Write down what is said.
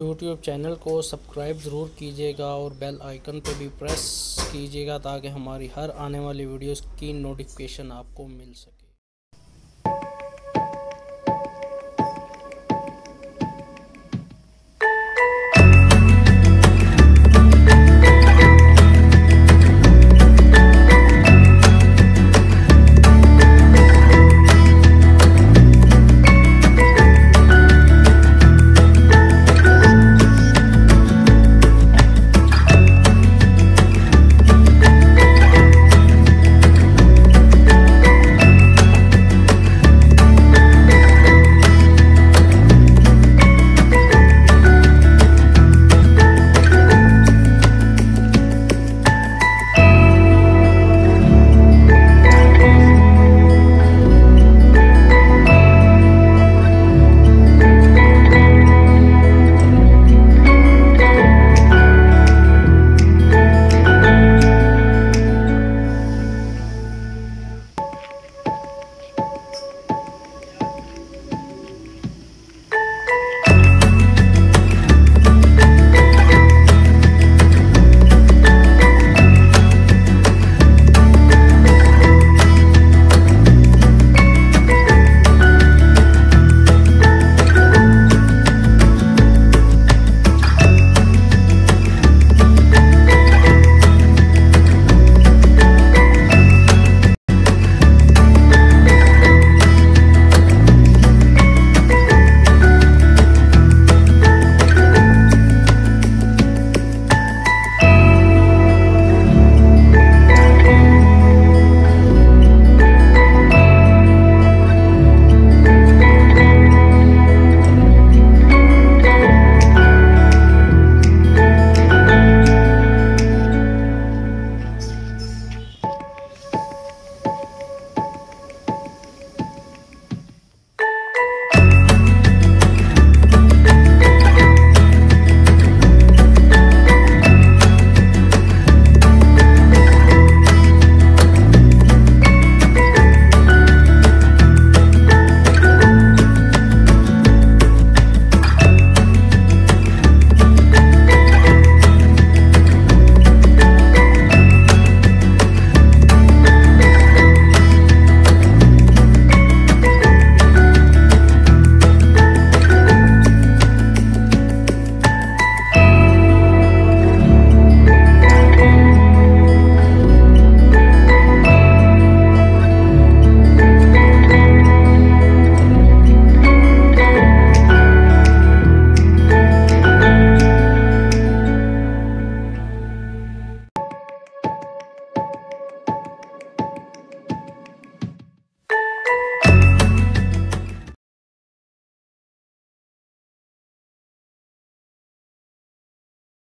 YouTube channel को subscribe ज़रूर कीजिएगा और बेल आइकन पर भी प्रेस कीजिएगा ताकि हमारी हर आने वाली वीडियोस की नोटिफिकेशन आपको मिल सके।